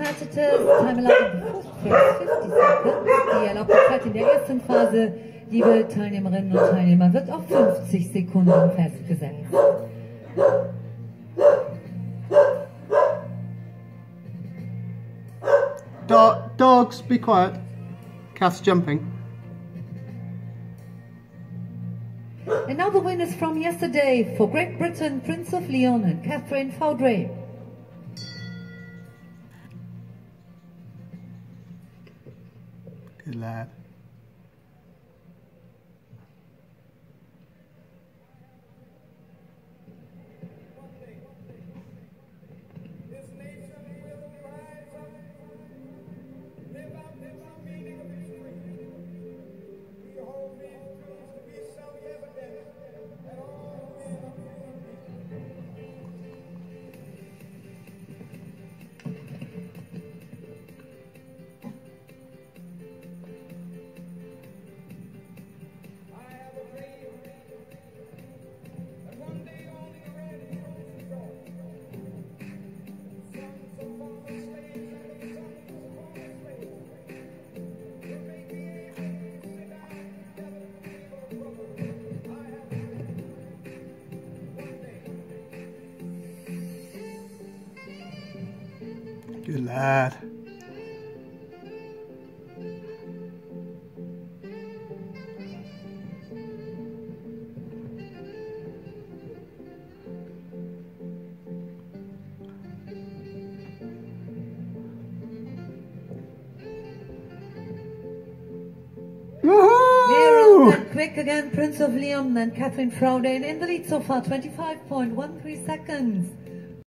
Competitors, Time allowed in the first phase 50 seconds. Die erlaubte Zeit in der ersten Phase, liebe Teilnehmerinnen und Teilnehmer, wird auf 50 Sekunden festgesetzt. Do dogs, be quiet. Cass jumping. And now the winners from yesterday for Great Britain, Prince of Loen and Catherine Fowdrey. Good lad. Good lad. Quick again, Prince of Loen and Catherine Fowdrey in the lead so far, 25.13 seconds.